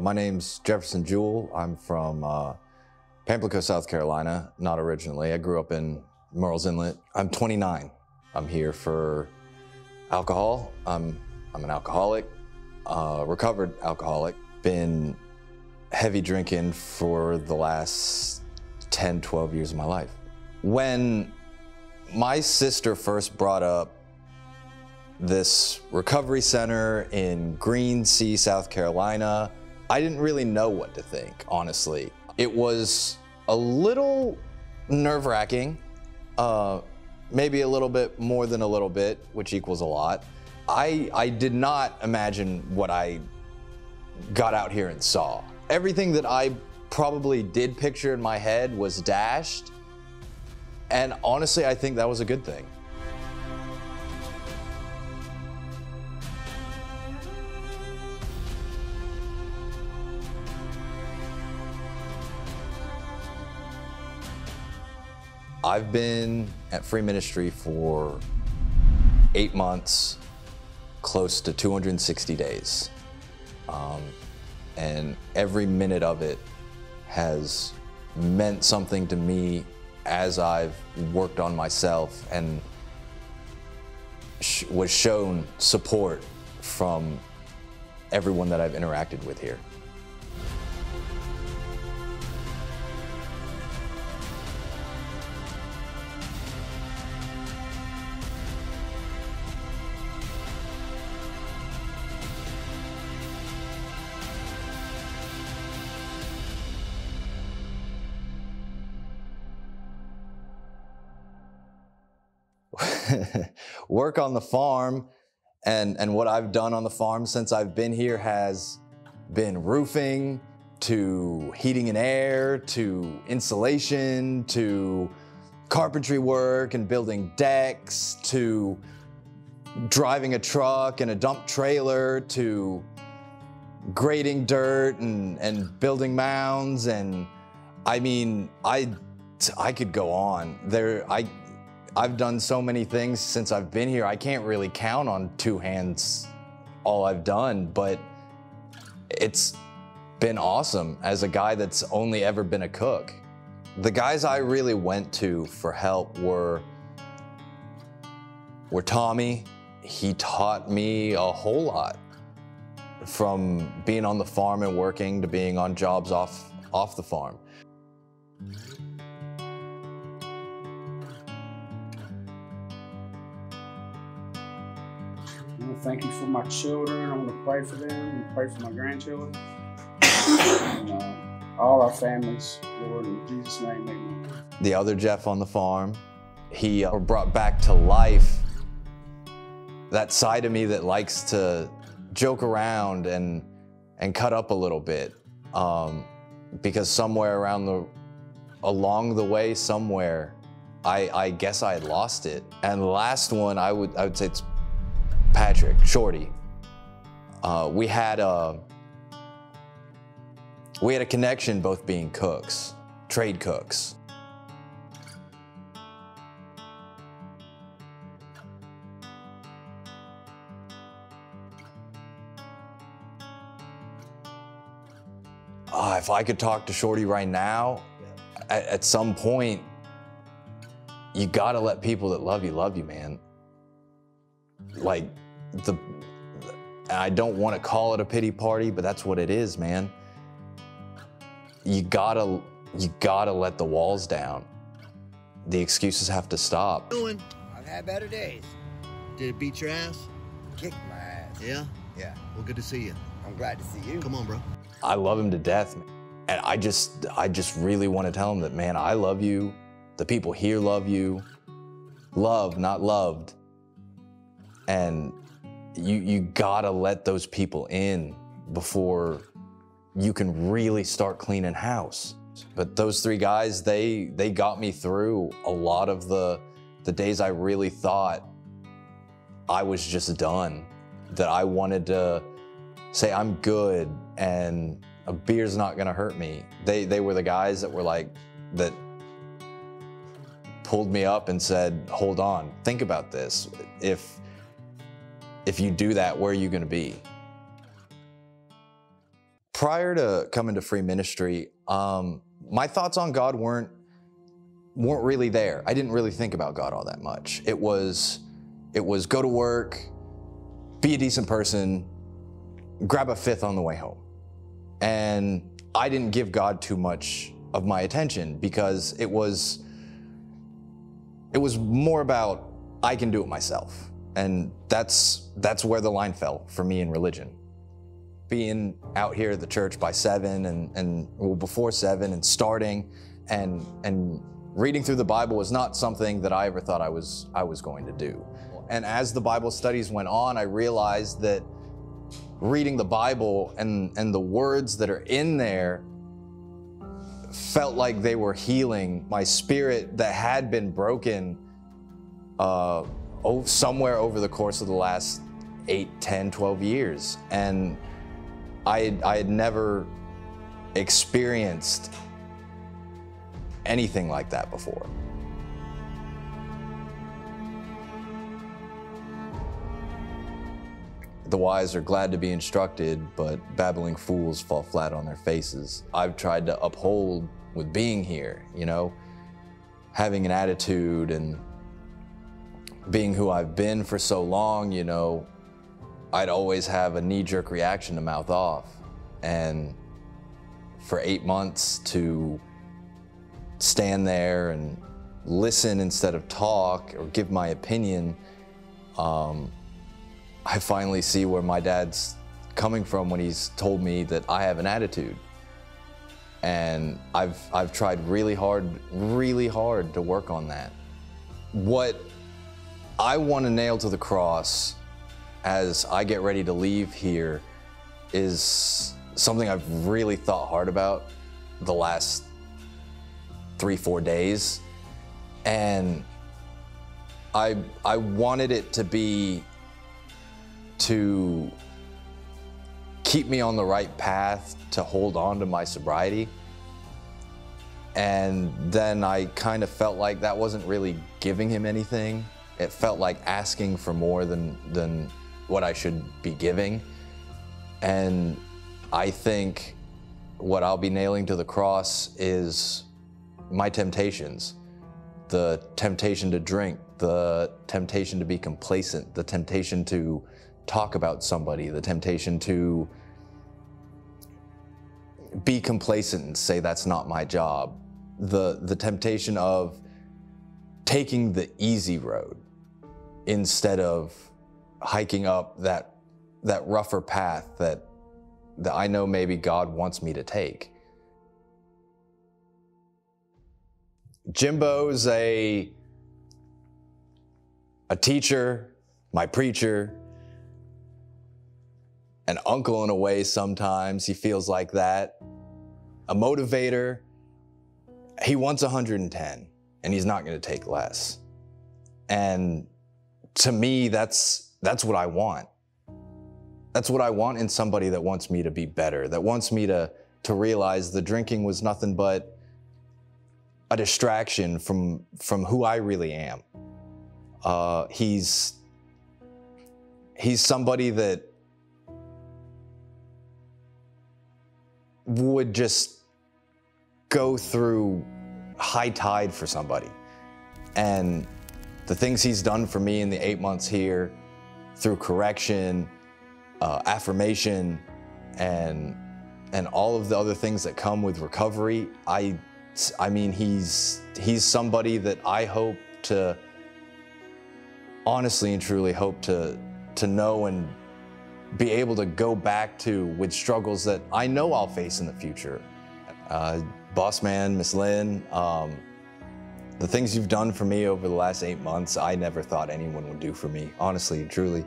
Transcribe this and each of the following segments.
My name's Jefferson Jewell. I'm from uh, Pamplico, South Carolina, not originally. I grew up in Murrells Inlet. I'm 29. I'm here for alcohol. I'm, I'm an alcoholic, uh, recovered alcoholic. Been heavy drinking for the last 10, 12 years of my life. When my sister first brought up this recovery center in Green Sea, South Carolina, I didn't really know what to think, honestly. It was a little nerve wracking, uh, maybe a little bit more than a little bit, which equals a lot. I, I did not imagine what I got out here and saw. Everything that I probably did picture in my head was dashed. And honestly, I think that was a good thing. I've been at Free Ministry for eight months, close to 260 days. Um, and every minute of it has meant something to me as I've worked on myself and sh- was shown support from everyone that I've interacted with here. work on the farm and, and what I've done on the farm since I've been here has been roofing to heating and air to insulation to carpentry work and building decks to driving a truck and a dump trailer to grading dirt and, and building mounds and I mean I I could go on. There I I've done so many things since I've been here. I can't really count on two hands all I've done, but it's been awesome as a guy that's only ever been a cook. The guys I really went to for help were were Tommy. He taught me a whole lot from being on the farm and working to being on jobs off off the farm. Thank you for my children. I want to pray for them and pray for my grandchildren. and, uh, all our families, Lord, in Jesus' name, amen. The other Jeff on the farm, he uh, brought back to life that side of me that likes to joke around and and cut up a little bit um, because somewhere around the along the way somewhere I, I guess I had lost it and the last one I would I would say it's Patrick, Shorty. Uh, we had a we had a connection, both being cooks, trade cooks. Uh, if I could talk to Shorty right now, at, at some point, you gotta let people that love you love you, man. Like, the I don't want to call it a pity party, but that's what it is, man. You gotta you gotta let the walls down. The excuses have to stop. Doing? I've had better days. Did it beat your ass? Kick my ass. Yeah. Yeah. Well, good to see you. I'm glad to see you. Come on, bro. I love him to death, man. and I just I just really want to tell him that, man, I love you. The people here love you. Love, not loved. And you you gotta let those people in before you can really start cleaning house. But those three guys, they they got me through a lot of the the days I really thought I was just done. That I wanted to say I'm good and a beer's not gonna hurt me. They they were the guys that were like that pulled me up and said, hold on, think about this. If if you do that, where are you going to be? prior to coming to free ministry, um, my thoughts on God weren't weren't really there. I didn't really think about God all that much. It was it was go to work, be a decent person, grab a fifth on the way home. And I didn't give God too much of my attention because it was it was more about I can do it myself. And that's that's where the line fell for me in religion. Being out here at the church by seven and, and well before seven and starting and and reading through the Bible was not something that I ever thought I was I was going to do. And as the Bible studies went on, I realized that reading the Bible and, and the words that are in there felt like they were healing my spirit that had been broken uh, oh, somewhere over the course of the last 8, 10, 12 years. And I I had never experienced anything like that before. The wise are glad to be instructed, but babbling fools fall flat on their faces. I've tried to uphold with being here, you know, having an attitude and being who I've been for so long, you know, I'd always have a knee jerk reaction to mouth off. And for eight months to stand there and listen instead of talk or give my opinion, um, I finally see where my dad's coming from when he's told me that I have an attitude. And I've, I've tried really hard, really hard to work on that. What I want to nail to the cross as I get ready to leave here is something I've really thought hard about the last three, four days. And I, I wanted it to be to keep me on the right path to hold on to my sobriety. And then I kind of felt like that wasn't really giving him anything. It felt like asking for more than, than what I should be giving. And I think what I'll be nailing to the cross is my temptations the temptation to drink, the temptation to be complacent, the temptation to talk about somebody, the temptation to be complacent and say that's not my job, the, the temptation of taking the easy road instead of hiking up that, that rougher path that, that I know maybe God wants me to take. Jimbo's a, a teacher, my preacher, an uncle in a way sometimes. He feels like that. A motivator. He wants 110 and he's not going to take less. And to me, that's, that's what I want. That's what I want in somebody that wants me to be better, that wants me to, to realize the drinking was nothing but a distraction from from who I really am. Uh, he's he's somebody that would just go through high tide for somebody, and the things he's done for me in the eight months here, through correction, uh, affirmation, and and all of the other things that come with recovery, I I mean, he's he's somebody that I hope to honestly and truly hope to to know and be able to go back to with struggles that I know I'll face in the future. Uh, boss man, Miss Lynn, um, the things you've done for me over the last eight months, I never thought anyone would do for me, honestly truly.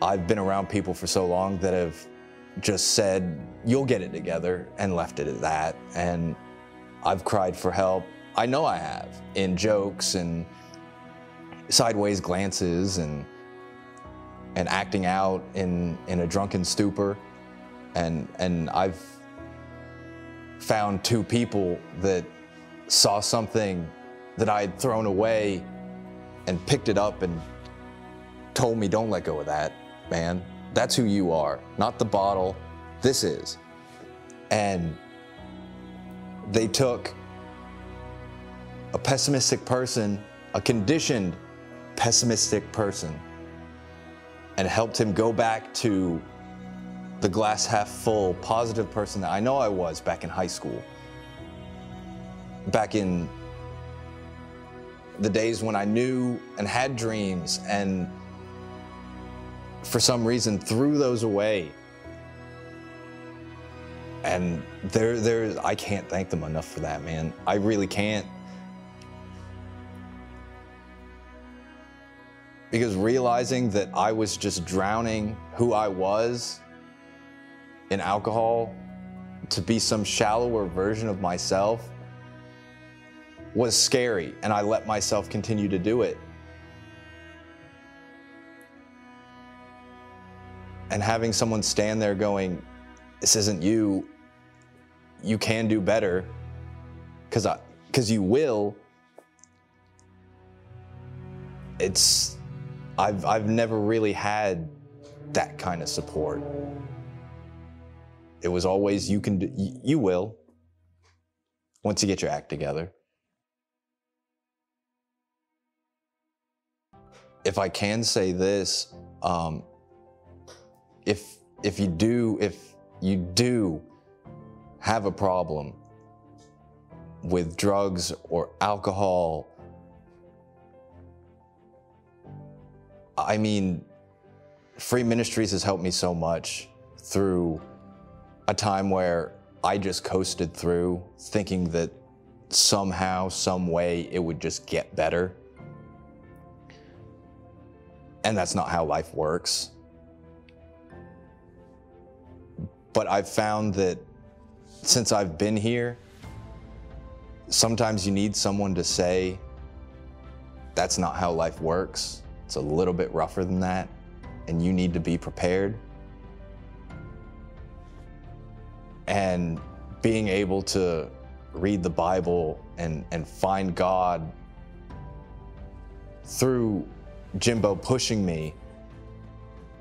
I've been around people for so long that have just said, you'll get it together, and left it at that. And I've cried for help. I know I have, in jokes and sideways glances and and acting out in, in a drunken stupor. And, and I've found two people that saw something that I had thrown away and picked it up and told me, don't let go of that, man. That's who you are, not the bottle, this is. And they took a pessimistic person, a conditioned pessimistic person, and helped him go back to the glass half full, positive person that I know I was back in high school. Back in the days when I knew and had dreams and for some reason threw those away. And there there I can't thank them enough for that, man. I really can't. Because realizing that I was just drowning who I was in alcohol to be some shallower version of myself was scary, and I let myself continue to do it. And having someone stand there going, This isn't you, you can do better, because because you will. It's I've I've never really had that kind of support. It was always you can do, you will once you get your act together. If I can say this, um, if if you do if you do have a problem with drugs or alcohol, I mean, Free Ministries has helped me so much through a time where I just coasted through thinking that somehow, some way it would just get better. And that's not how life works. But I've found that since I've been here, sometimes you need someone to say, that's not how life works. It's a little bit rougher than that, and you need to be prepared. And being able to read the Bible and, and find God through Jimbo pushing me,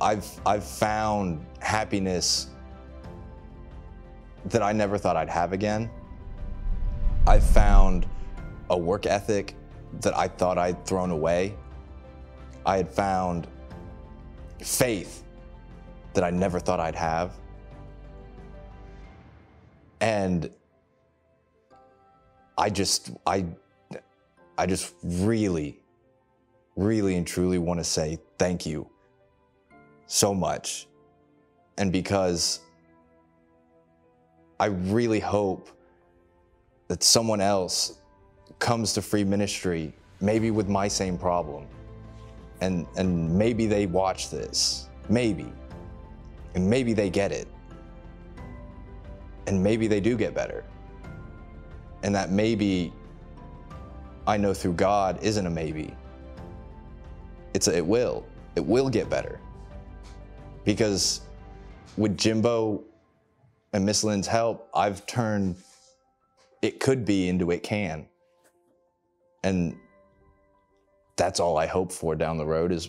I've, I've found happiness that I never thought I'd have again. I've found a work ethic that I thought I'd thrown away. I had found faith that I never thought I'd have. And I just, I, I just really, really and truly want to say thank you so much. And because I really hope that someone else comes to free ministry, maybe with my same problem. And, and maybe they watch this, maybe. And maybe they get it. And maybe they do get better. And that maybe I know through God isn't a maybe. It's a, it will. It will get better. Because with Jimbo and Miss Lynn's help, I've turned it could be into it can. And that's all I hope for down the road is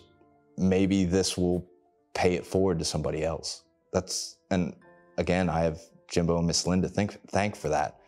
maybe this will pay it forward to somebody else. That's and again, I have Jimbo and Miss Lynn to thank thank for that.